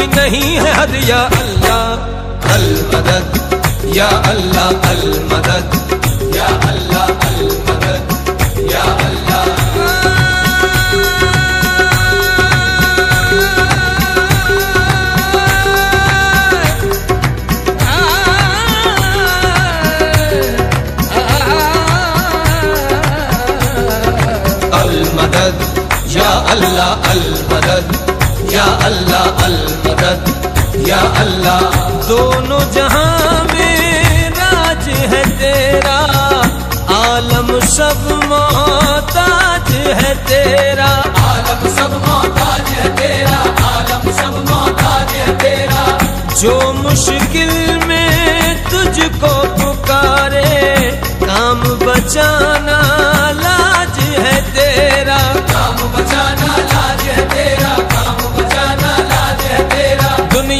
करम की नहीं है हद या अल्लाह। अल मदद, या अल्लाह अल मदद, या अल्लाह अल मदद, या अल्लाह। या अल्लाह अल मदद, या अल्लाह अल मदद या अल्लाह। दोनों जहाँ में राज है तेरा आलम सब मोहताज है तेरा। आलम सब मोहताज है तेरा आलम सब मोहताज है तेरा। जो मुश्किल में तुझको पुकारे काम बचाना लाज है तेरा। काम बचाना लाज है तेरा।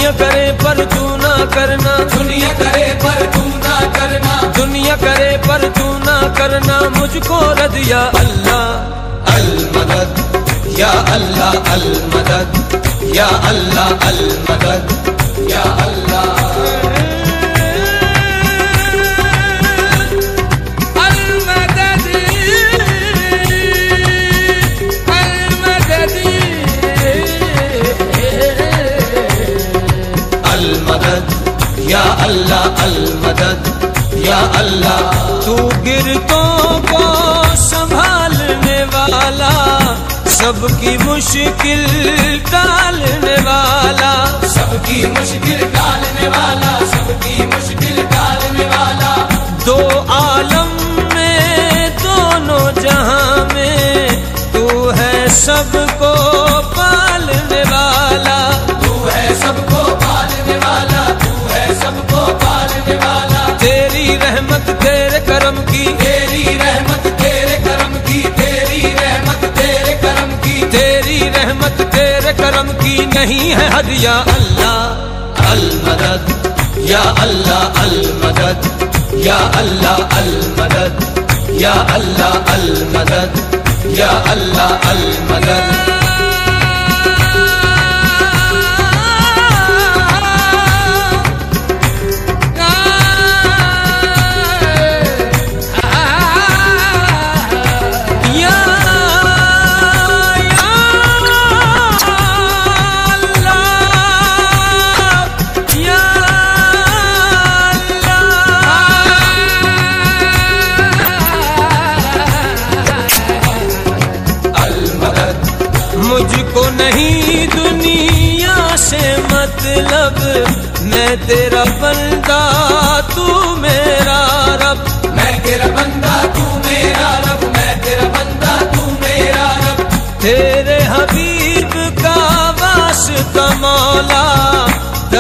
दुनिया करे पर तू ना करना। दुनिया करे पर तू ना करना। दुनिया करे पर तू ना करना। मुझको रद या अल्लाह। अल मदद या अल्लाह अल मदद या अल्लाह अल मदद अल्लाह अल मदद या अल्लाह। तू गिरतों को संभालने वाला सबकी मुश्किल टालने नहीं है हद या अल्लाह अल मदद या अल्लाह अल मदद या अल्लाह अल मदद या अल्लाह अल मदद या अल्लाह अल मदद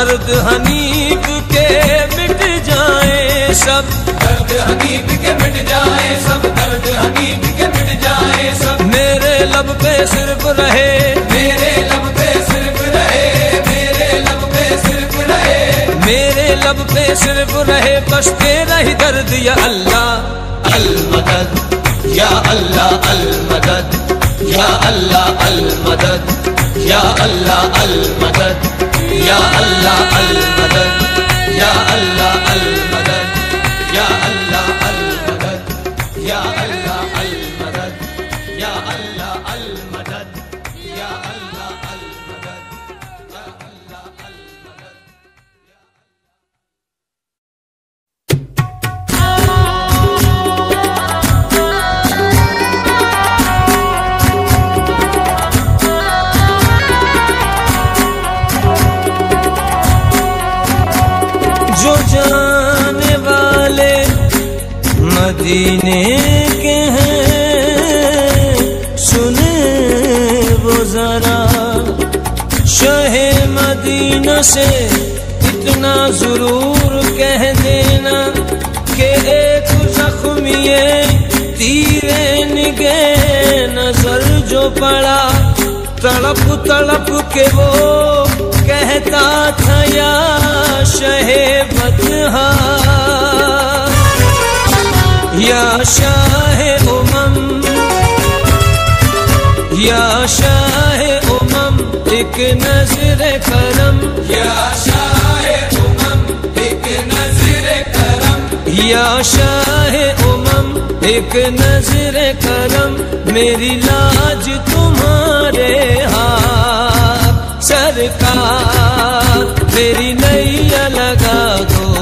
दर्द हनीफ के मिट जाए सब। दर्द हनीफ के मिट जाए सब। दर्द हनीफ के मिट जाए सब। मेरे लब पे सिर्फ़ रहे। मेरे लब पे सिर्फ़ रहे। मेरे लब पे सिर्फ़ रहे। मेरे लब पे सिर्फ़ रहे। बस तेरा ही दर्द या अल्लाह। अल मदद या अल्लाह अल मदद या अल्लाह अल मदद या अल्लाह अल मदद या अल्लाह अल मदद या अल्लाह अल मदद मदीने के हैं। सुने वो जरा, शहे मदीना से इतना ज़रूर कह देना के एक जख्मिए तीरे निगे नज़र जो पड़ा, तड़प तड़प के वो कहता था, या शहे बदहा या शाह उमम या शाह उमम एक नज़र करम। या शाह उमम एक नज़र करम। या शाह उमम एक नज़र करम। मेरी लाज तुम्हारे हाथ सरकार मेरी नैया लगा दो।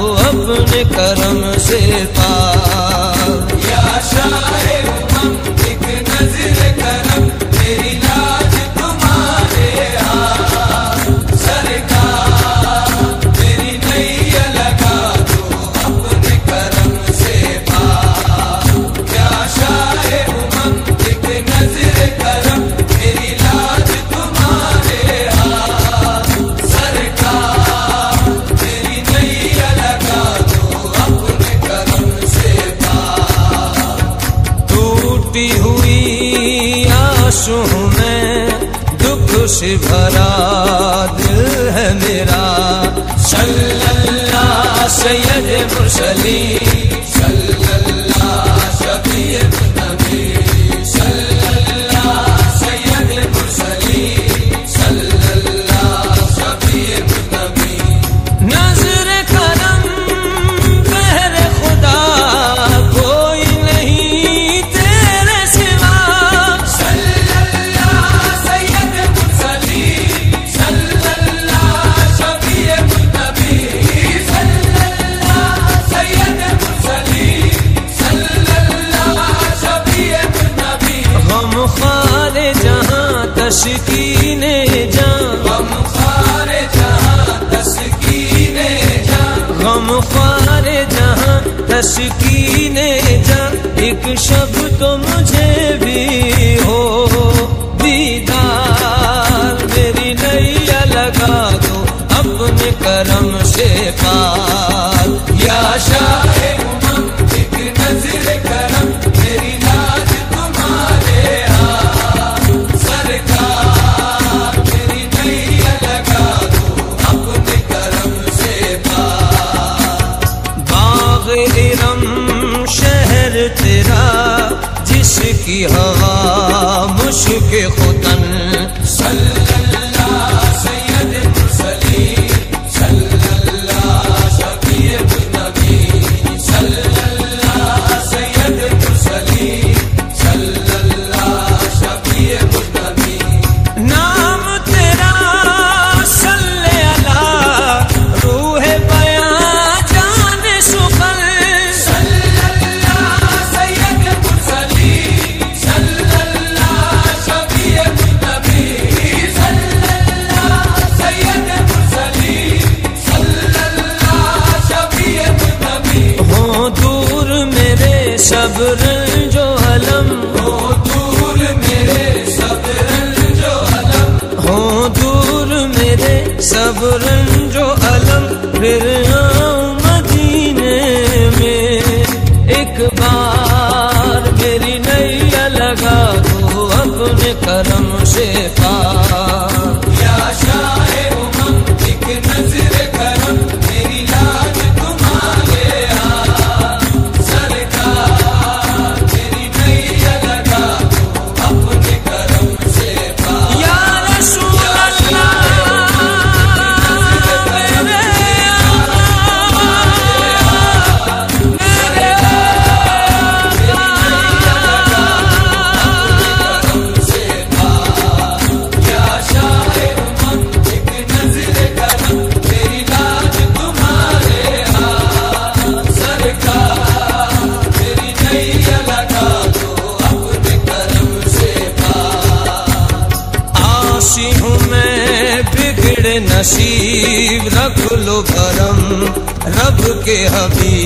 रब के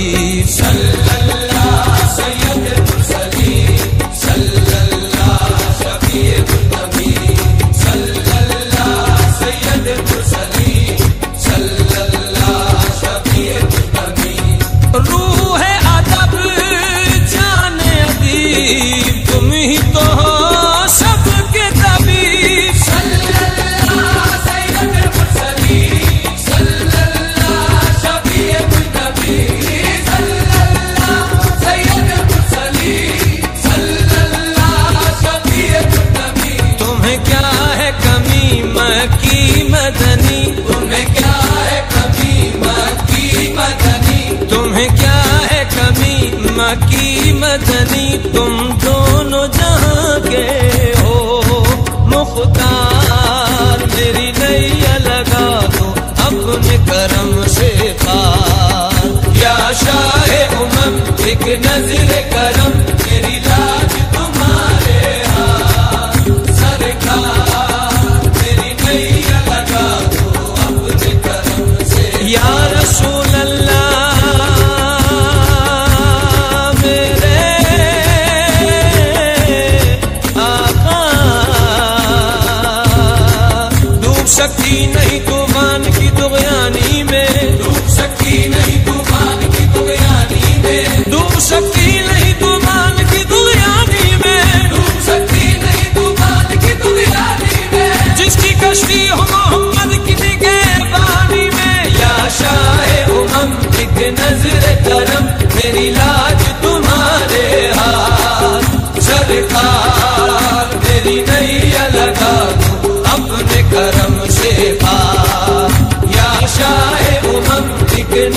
सकती नहीं तूफ़ान की दुगयानी में। डूब सकती नहीं तूफ़ान की दुगयानी में। डूब सकती नहीं तूफ़ान की दुगयानी में। डूब सकती नहीं तूफ़ान की दुगयानी में। जिसकी कश्ती हो मोहम्मद की निगहबानी में। या शाह उमम एक नज़र करम मेरी लाज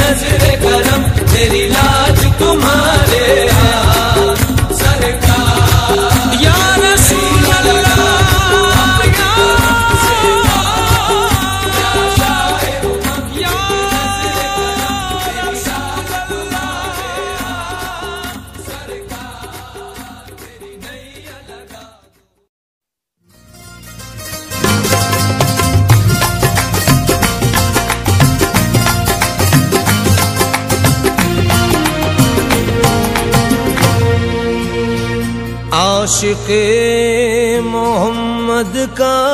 एक आशिक मोहम्मद का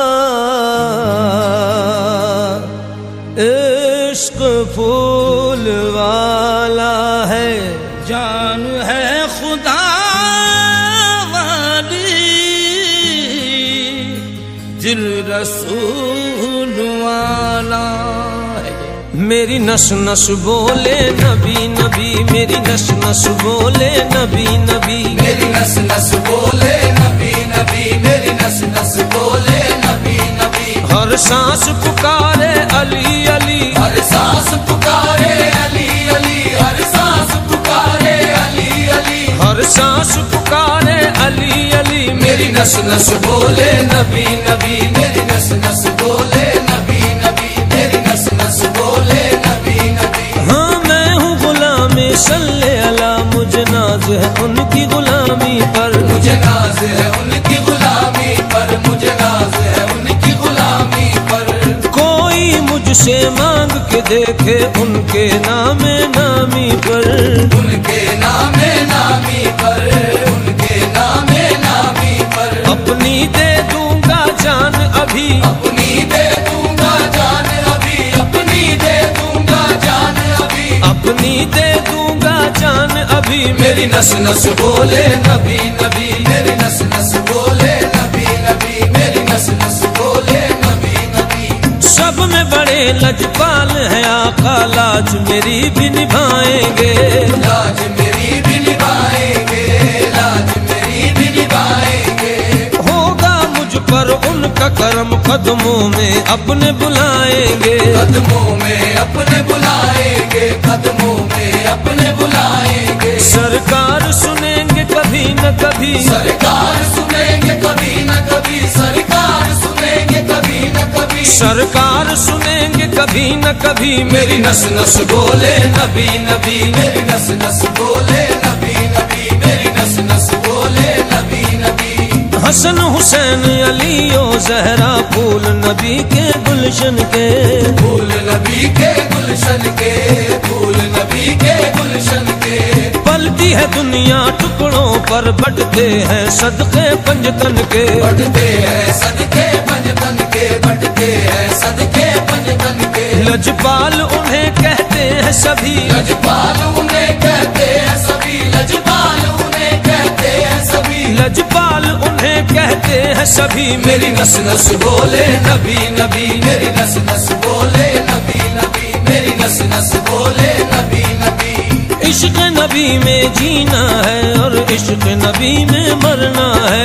मेरी नस नस बोले नबी नबी मेरी नस नस बोले नबी नबी। मेरी नस नस बोले नबी नबी मेरी नस नस बोले नबी नबी। हर सांस पुकारे अली अली। हर सांस पुकारे अली अली। हर सांस पुकारे अली अली। हर सांस पुकारे अली अली। मेरी नस नस बोले नबी नबी। मेरी नस नस बोले सल्ले अला मुझे नाज है उनकी गुलामी पर। मुझे नाज है उनकी गुलामी पर। मुझे नाज है उनकी गुलामी पर। कोई मुझसे मांग के देखे उनके नामे नामी पर। उनके नामे नामी पर। उनके नामे नामी पर। अपनी दे दूँगा जान अभी। अपनी दे मेरी नस नस बोले नबी नबी, मेरी नस नस बोले नबी नबी, मेरी नस नस बोले नबी नबी। सब में बड़े लजपाल है आका लाज, मेरी भी निभाएँगे। लाज मेरी भी निभाएँगे, लाज करम कदमों में अपने बुलाएँगे। कदमों में अपने बुलाएँगे कदमों में अपने बुलाएँगे। सरकार सुनेंगे कभी न कभी। सरकार सुनेंगे कभी न कभी सरकार सुनेंगे कभी न कभी। सरकार सुनेंगे कभी न कभी। मेरी नस नस बोले नबी नबी मेरी नस नस बोले नबी नबी मेरी नस नस हसन हुसैन अली ओ जहरा फूल नबी के गुलशन के। फूल नबी के गुलशन के फूल नबी के गुलशन के। पलती है दुनिया टुकड़ों पर बटते हैं सदके पंजतन के। बढ़ते हैं सदके पंजतन के बढ़ते हैं सदके पंजतन के। लजपाल उन्हें कहते हैं सभी। लजपाल उन्हें कहते हैं सभी लजपाल उन्हें कहते हैं सभी मेरी नस नस बोले नबी नबी मेरी नस नस बोले नबी नबी मेरी नस नस बोले नबी नबी। इश्क नबी में जीना है और इश्क नबी में मरना है।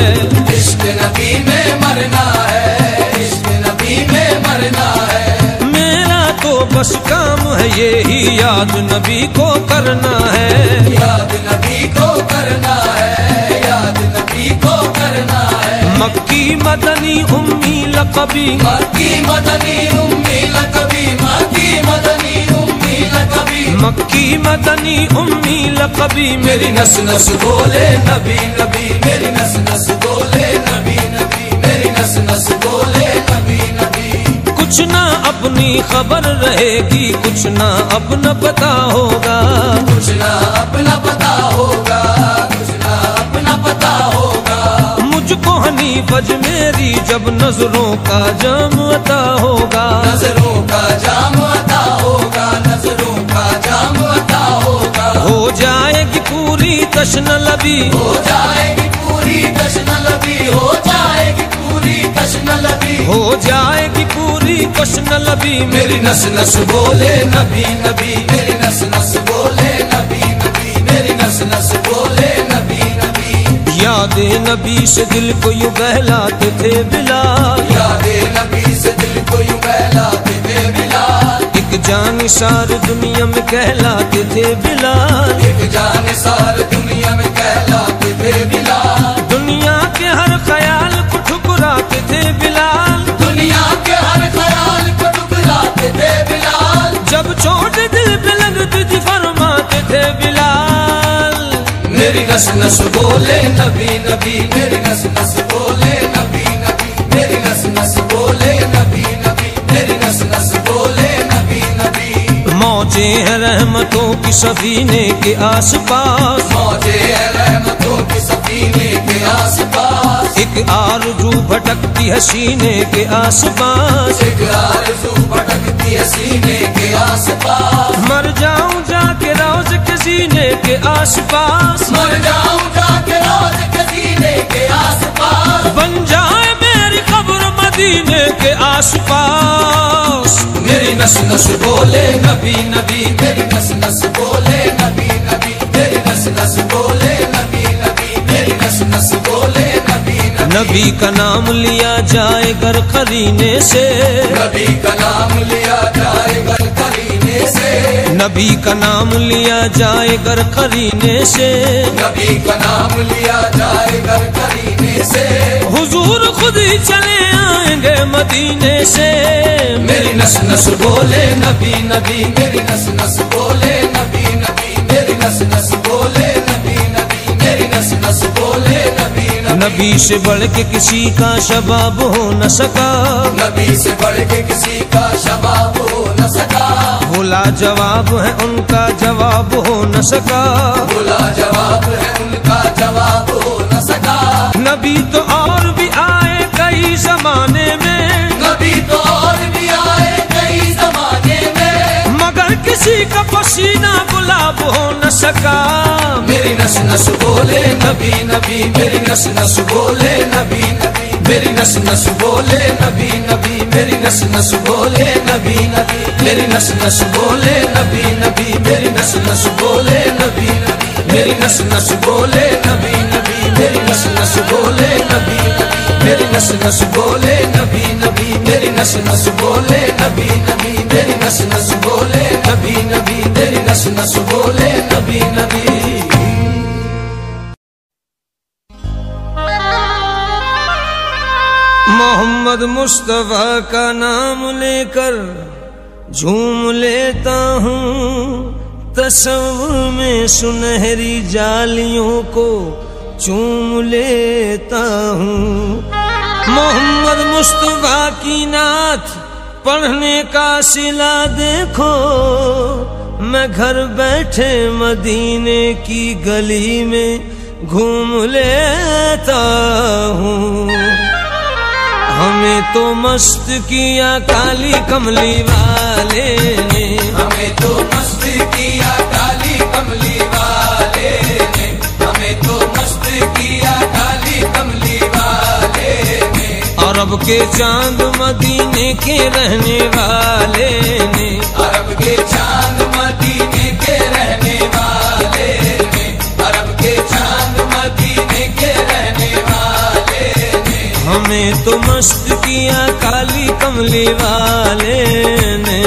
इश्क नबी में मरना है इश्क नबी में मरना है। मेरा तो बस काम है यही याद नबी को करना है। याद नबी को करना है। को करना है। मक्की मदनी उम्मी लकबी। मक्की मदनी उम्मी लकबी मक्की मदनी उम्मी लकबी। मक्की मदनी उम्मी लकबी। मेरी नस नस बोले नबी नबी। मेरी नस नस बोले नबी नबी। मेरी नस नस बोले नबी नबी। कुछ ना अपनी खबर रहेगी कुछ ना अपना पता होगा। कुछ ना अपना पता होगा। मुझको हनी बज मेरी जब नज़रों का जाम अता होगा। नज़रों का जाम अता होगा नज़रों का जाम अता होगा। हो जाएगी पूरी तश्न लबी हो जाएगी पूरी कश्न लबी हो जाएगी पूरी कश्न लबी हो जाएगी पूरी तश्न लबी मेरी नस नस बोले नबी नबी मेरी नस नस बोले नबी नबी मेरी नस नस याद नबी से दिल को यूँ बहलाते थे बिलाल। यादे नबी से दिल को यूँ बहलाते थे बिलाल। एक जान सार दुनिया में कहलाते थे बिलाल। एक जान सार दुनिया में कहलाते थे बिलाल। दुनिया के हर ख्याल को ठुकराते थे बिलाल। दुनिया के हर ख्याल को ठुकराते थे बिलाल। जब चोट दिल पे लगती थी फरमाते थे बिलाल। नस नस बोले नबी नबी मेरी नस नस बोले नबी नबी मेरी नस नस बोले नबी नबी मेरी नस नस बोले नबी नबी। मौजे हैं रहमतों की सफीने के आसपास। मौजे है रहमतों की सफीने के आसपास। एक आरज़ू भटकती है सीने के आसपास। एक आरज़ू भटकती है सीने के आसपास। मर जाऊँ जाके रोज के सीने के आसपास। मर जाऊँ जाके रोज के सीने के आसपास। बन जाए मेरी कब्र मदीने के आसपास। मेरी नस नस बोले नबी नबी मेरी नस नस बोले नबी नबी। नस नस बोले नबी नबी का नाम लिया जाए घर करीने से। नबी का नाम लिया जाए घर करीने से। नबी का नाम लिया जाए घर करीने से। नबी का नाम लिया जाए घर खरीने से। हुजूर खुद ही चले आएँगे मदीने से। मेरी नस नस बोले नबी नबी मेरी नस नस बोले। नबी से बढ़ के किसी का शबाब हो न सका। नबी से बढ़ के किसी का शबाब हो न सका। भोला जवाब है उनका जवाब हो न सका। बोला जवाब है उनका जवाब हो न सका। नबी तो और भी आए कई जमाने में। नबी तो किसी का पसीना गुलाब हो न सका। मेरी नस नस बोले, नबी नबी, मेरी नस नस बोले, नबी नबी, मेरी नस नस बोले, नबी नबी, मेरी नस नस बोले, नबी नबी, मेरी नस नस बोले, नबी नबी, मेरी नस नस बोले, नबी नबी, मेरी नस नस बोले, नबी नबी। मेरी नस नस बोले नबी, मेरी नस नस बोले नबी नबी, मेरी नस नस बोले नबी नबी, मेरी नस नस बोले नबी नबी, मेरी नस नस बोले नबी नबी। मोहम्मद मुस्तफ़ा का नाम लेकर झूम लेता हूँ तस्वुर में सुनहरी जालियों को चूम लेता हूँ। मोहम्मद मुस्तफ़ा की नाथ पढ़ने का सिला देखो। मैं घर बैठे मदीने की गली में घूम लेता हूँ। हमें तो मस्त किया काली कमली वाले अरब के चाँद मदीने के रहने वाले ने। अरब के चाँद मदीने के रहने वाले ने। अरब के चाँद मदीने के रहने वाले ने। हमें तो मस्त किया काली कमली वाले ने।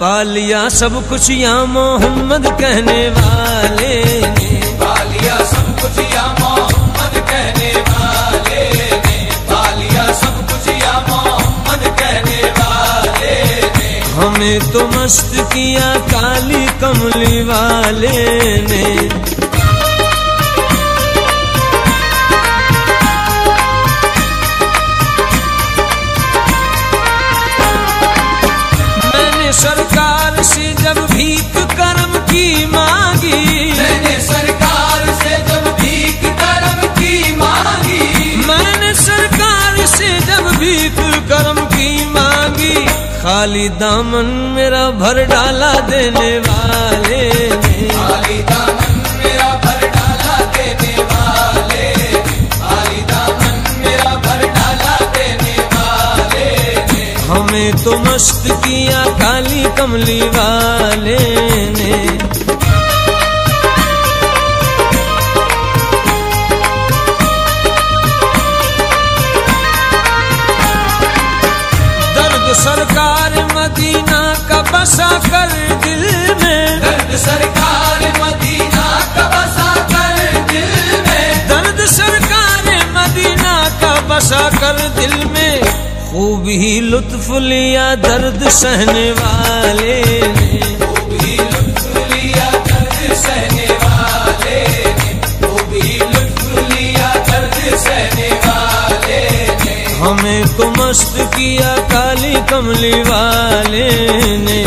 पालिया सब कुछ या मोहम्मद कहने वाले ने। बालिया सब कुछ या मोहम्मद कहने वाले ने। बालिया सब कुछ या मोहम्मद कहने वाले ने। हमें तो मस्त किया काली कमली वाले ने। सरकार से जब भीत कर्म की मांगी मैंने सरकार से जब भीत कर्म की मांगी मैंने सरकार से जब भीत कर्म की मांगी खाली दामन मेरा भर डाला देने वाले ने। खाली दामन हमें तो मस्त किया काली कमली वाले ने। दर्द सरकार मदीना का बसा कर दिल में। दर्द सरकार मदीना का बसा कर दिल में। दर्द सरकार मदीना का बसा कर दिल में। खूब ही लुत्फ लिया दर्द सहने वाले ने। लुत्फ लिया दर्द सहने वाले लुत्फ लिया दर्द सहने वाले हमें तो मस्त किया काली कमली वाले ने।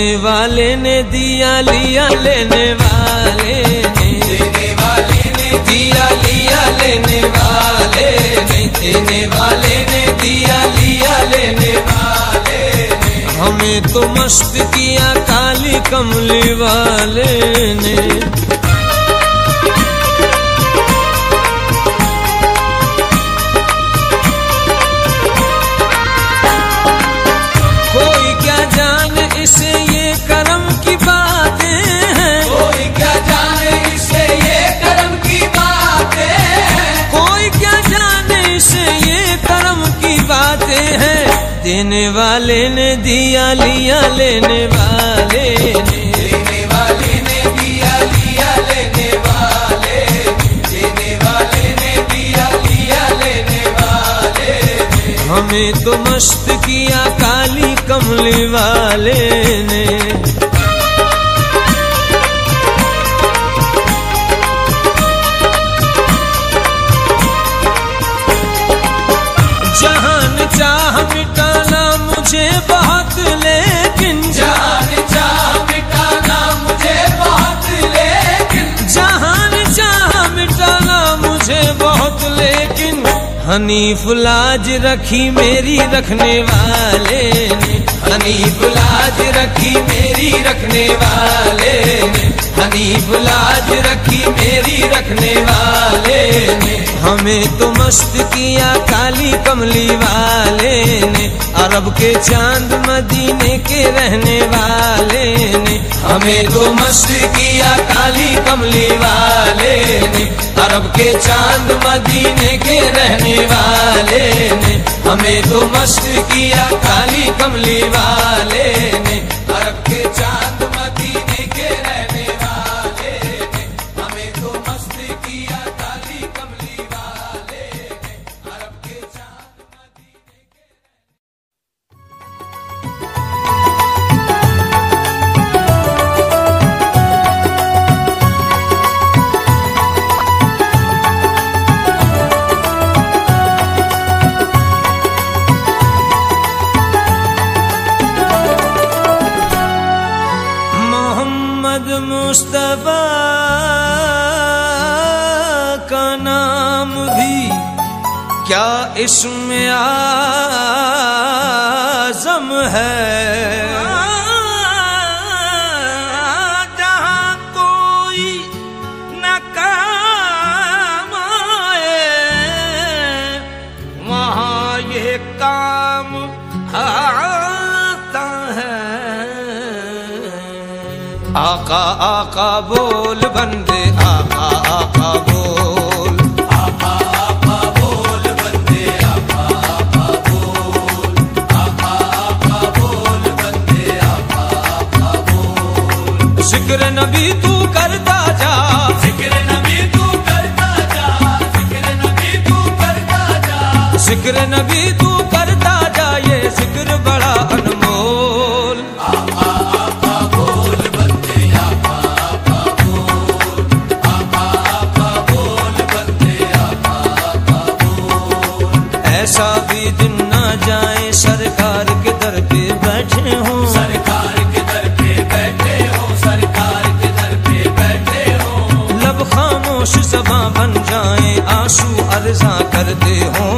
देने वाले ने दिया लिया लेने वाले ने। देने वाले ने दिया लिया लेने वाले ने। देने वाले ने दिया लिया लेने वाले ने। हमें तो मस्त किया काली कमली वाले ने। देने वाले ने दिया लिया लेने वाले ने। वाले ने दिया लिया लेने वाले ने। वाले ने दिया लिया लेने वाले ने। हमें तो मस्त किया काली कमली वाले ने। हनी फुलाज रखी मेरी रखने वाले ने। हनीफ रखी मेरी रखने वाले ने। हनीफ रखी मेरी रखने वाले ने। हमें तो मस्त किया काली कमली वाले ने। अरब के चाँद मदीने के रहने वाले ने। हमें तो मस्त किया काली कमली वाले ने। अरब के चाँद मदीने के रहने वाले ने हमें तो मस्त किया काली कमली वाले ने। अरब के चाँद इसमें आज़म है। कोई न ये काम आता है। आका आका बोल ज़िक्र नबी तू करता जा ये ज़िक्र बड़ा अनमोल। ऐसा भी दिन ना जाए सरकार के दर पे बैठे हो? सरकार के दर पे बैठे हो? सरकार के दर पे बैठे हो? लब खामोश जबा बन जाए आँसू अर्जा करते हो।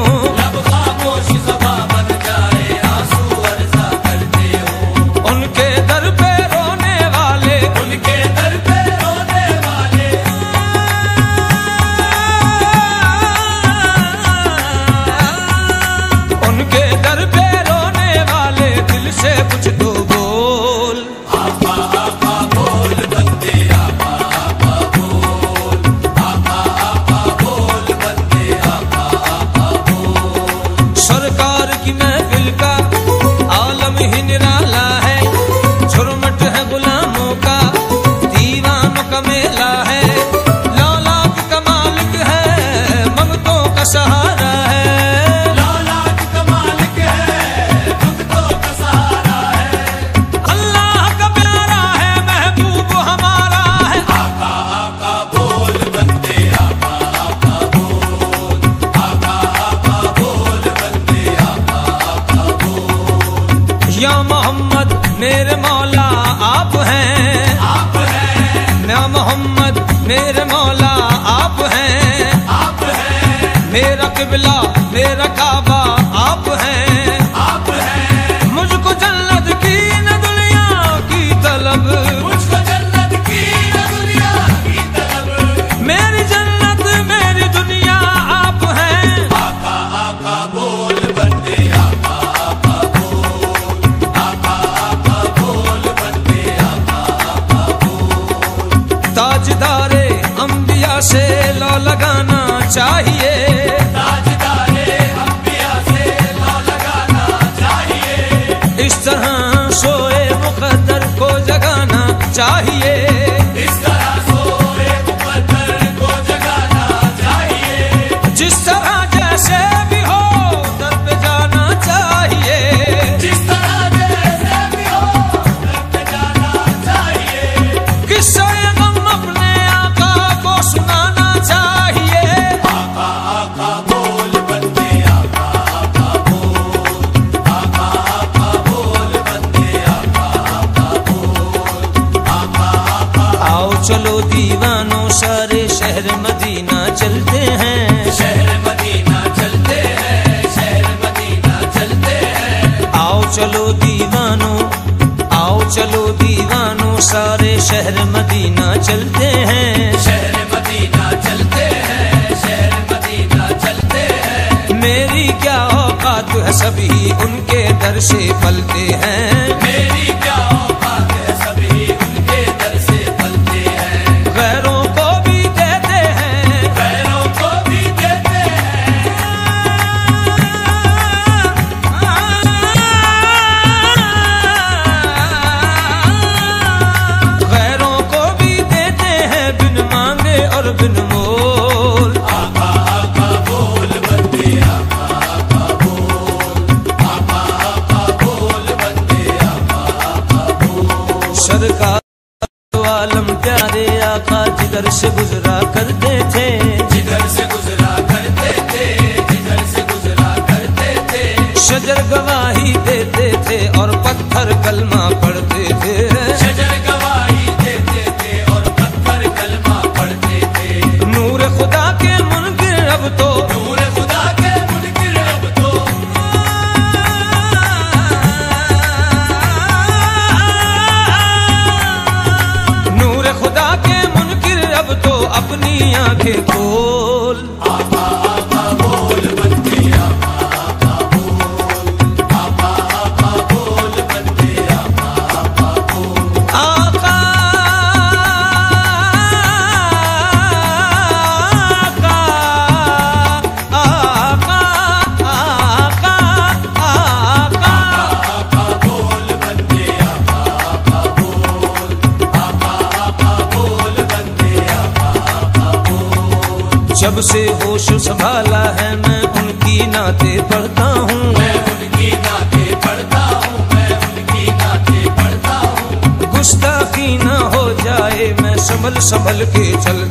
संभल के चल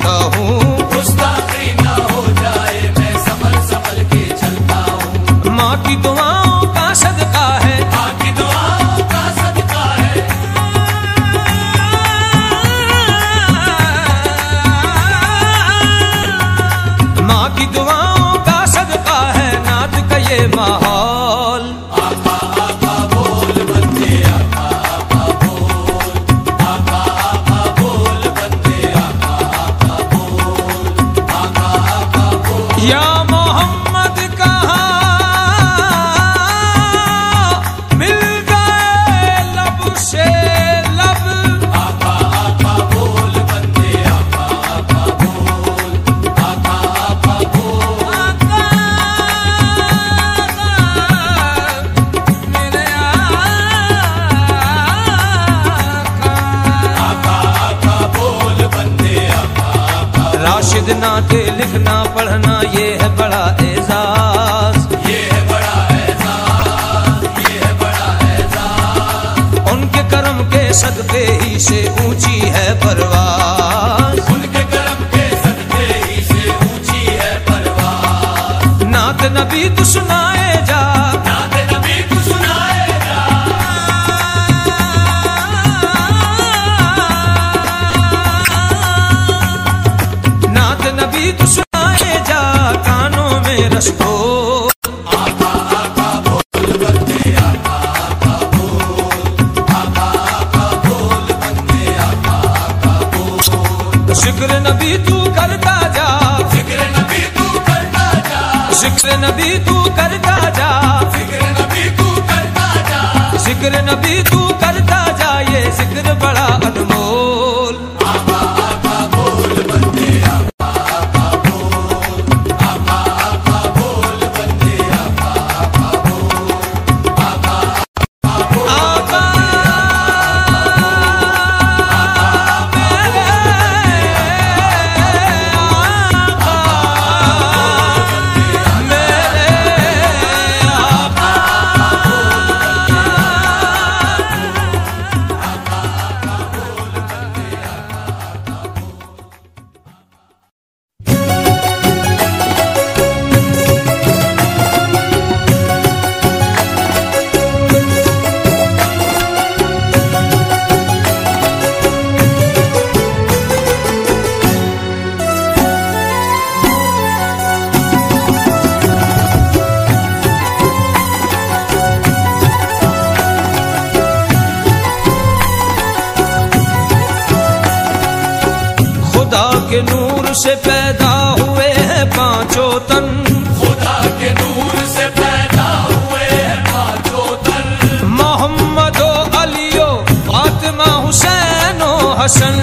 सीखना के लिखना पढ़ना ये है बड़ा एजाज ये है बड़ा एजाज ये है बड़ा एजाज उनके कर्म के सदके ही से ऊँची है परवाह। से पैदा हुए हैं पाँचों तन। खुदा के नूर से पैदा हुए हैं पाँचों तन। मोहम्मद अलियो फातिमा हुसैनो हसन।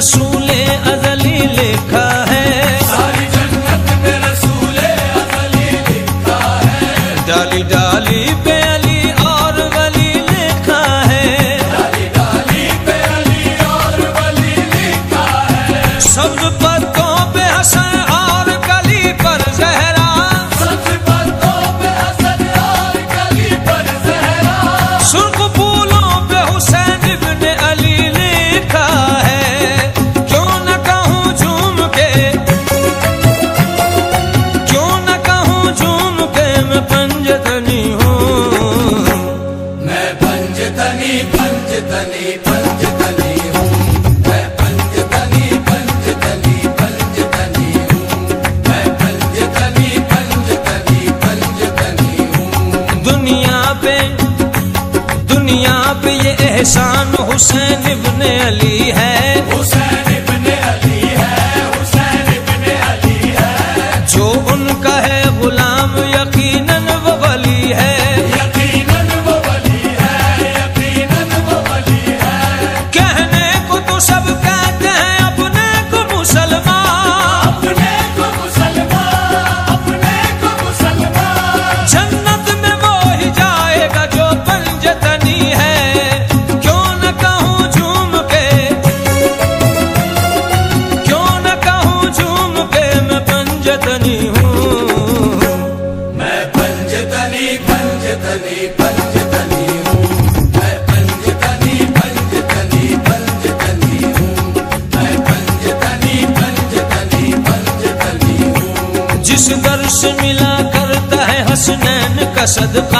azul. हंस मिला करता है हंसनैन का सदका।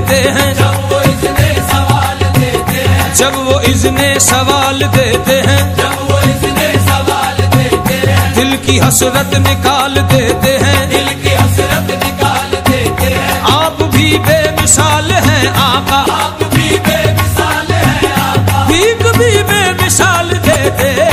देते हैं। जब वो इसने सवाल देते हैं। जब वो सवाल देते हैं सवाल देते हैं दिल की हसरत निकाल देते हैं। दिल की हसरत निकाल देते हैं आप भी बेमिसाल हैं आका। आप भी बेमिसाल हैं आका। भी कभी बेमिसाल देते हैं।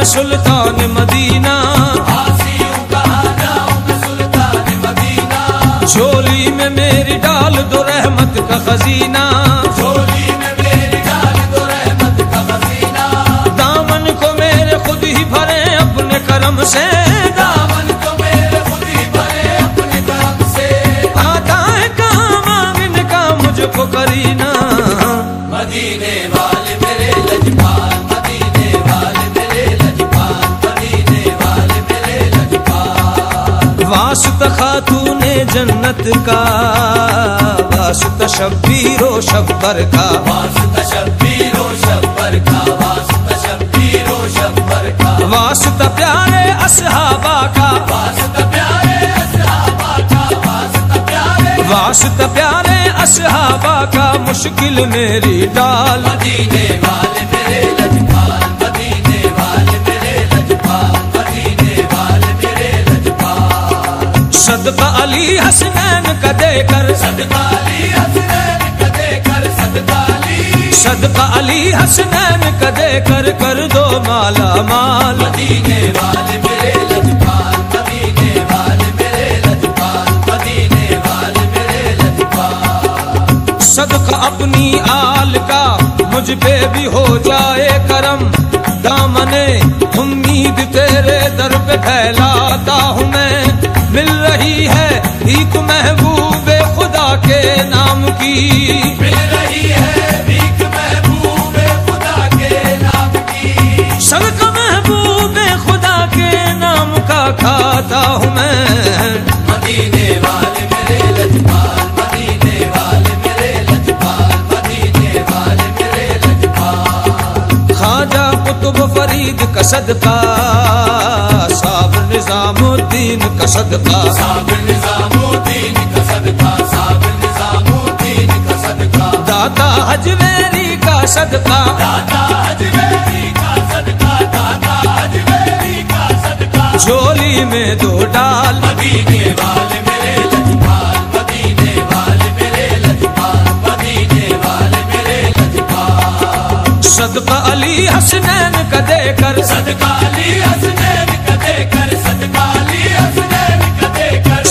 मैं सुल्तान मदीना। झोली में मेरी डाल दो रहमत का खजीना। जन्नत का वासुत शब्बीरो शब्बर का। वासुता शब्बीरो शब्बर का वासुता शब्बीरो शब्बर का। वासुत प्यारे असहाबा का। वासुता प्यारे असहाबा का वासुता प्यारे। वासुत प्यारे असहाबा का मुश्किल मेरी डाल। मदीने वाले मेरे लजपाल सदका अली हसनैन का देकर। हसनैन कदे कर सदका अली हसनैन का देकर कर दो माला माल। मदीने वाले मेरे लजपाल मदीने वाले मेरे लजपाल मदीने वाले मेरे लजपाल। सदका अपनी आल का मुझ पे भी हो जाए करम। दामने उम्मीद तेरे दर पे फैलाता हूँ मैं। मिल रही है भीख महबूब खुदा के नाम की। मिल रही है भीख महबूबे खुदा के नाम की। सदका महबूबे खुदा के नाम का खाता हूँ मैं। मदीने वाले मेरे लजपाल मदीने सदका। साबिर निजामुद्दीन का सदका। झोली में दो डाल। सदका अली हसनैन का देकर। सदका अली हसनैन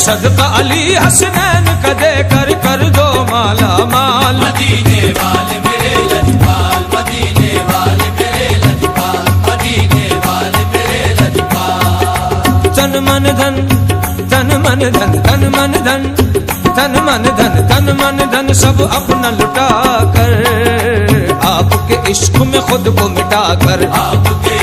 सदका अली हसनैन का देकर कर दो माला माल। मदीने वाले मेरे लजपाल मदीने वाले मेरे लजपाल मदीने वाले मेरे लजपाल। तन मन धन तन मन धन तन मन धन तन मन धन तन मन धन सब अपना लुटा कर। आपके इश्क में खुद को मिटा कर। आपके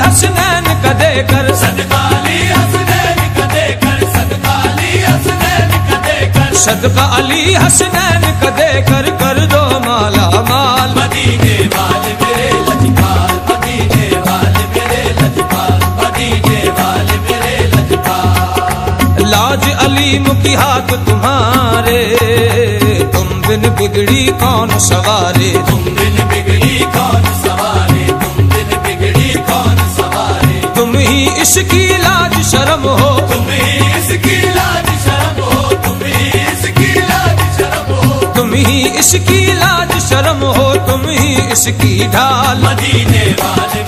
हसनैन का देकर। सदका हसनैन कदे कर सदका अली हसनैन कदे कर सदका अली हसनैन का देकर कर दो माला माल। मदीने वाले मेरे लजपाल मदीने वाले मेरे लजपाल मदीने वाले मेरे लजपाल। लाज अलीम की हाथ तुम्हारे तुम बिन बिगड़ी कौन सवारे? तुम बिन बिगड़ी कौन सवारे तुम ही इसकी लाज शर्म हो। तुम ही इसकी लाज शर्म हो। तुम ही इसकी लाज शर्म हो। तुम ही इसकी लाज शर्म हो। तुम ही इसकी ढाल। मदीने वाले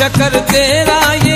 चक्कर तेरा ये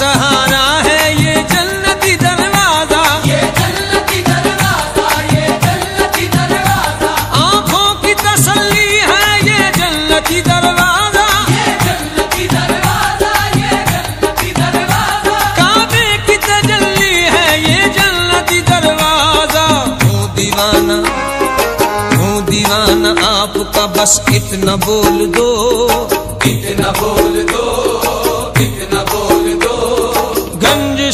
सहारा है ये जन्नती दरवाज़ा। ये जन्नती दरवाज़ा ये जन्नती दरवाज़ा। आँखों की तसल्ली है ये जन्नती दरवाज़ा। ये जन्नती दरवाज़ा ये जन्नती दरवाज़ा। काबे की तजल्ली है ये जन्नती दरवाज़ा। हूँ दीवाना हूँ दीवाना आपका बस इतना बोल दो।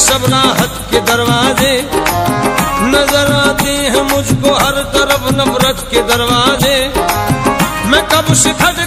सब राहत के दरवाजे। नज़र आते हैं मुझको हर तरफ़ नफरत के दरवाजे। मैं कब शिखर